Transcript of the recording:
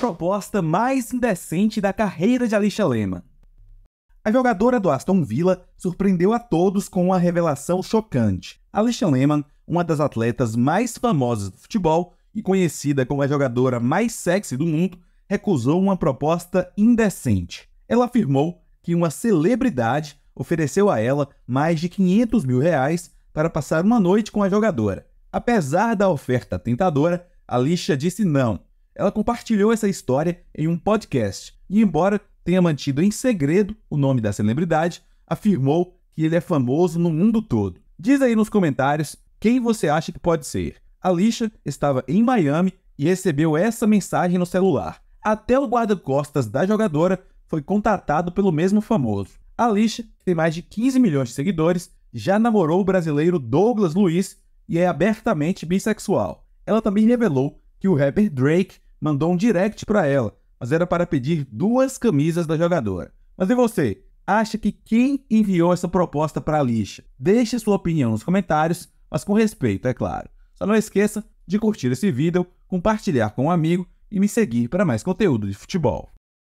proposta mais indecente da carreira de Alicia Lehmann. A jogadora do Aston Villa surpreendeu a todos com uma revelação chocante. Alicia Lehmann, uma das atletas mais famosas do futebol e conhecida como a jogadora mais sexy do mundo, recusou uma proposta indecente. Ela afirmou que uma celebridade ofereceu a ela mais de 500 mil reais para passar uma noite com a jogadora. Apesar da oferta tentadora, Alicia disse não ela compartilhou essa história em um podcast e, embora tenha mantido em segredo o nome da celebridade, afirmou que ele é famoso no mundo todo. Diz aí nos comentários quem você acha que pode ser. Alicia estava em Miami e recebeu essa mensagem no celular. Até o guarda-costas da jogadora foi contatado pelo mesmo famoso. Alicia, tem mais de 15 milhões de seguidores, já namorou o brasileiro Douglas Luiz e é abertamente bissexual. Ela também revelou que o rapper Drake mandou um direct para ela, mas era para pedir duas camisas da jogadora. Mas e você? Acha que quem enviou essa proposta para a lixa? Deixe sua opinião nos comentários, mas com respeito, é claro. Só não esqueça de curtir esse vídeo, compartilhar com um amigo e me seguir para mais conteúdo de futebol.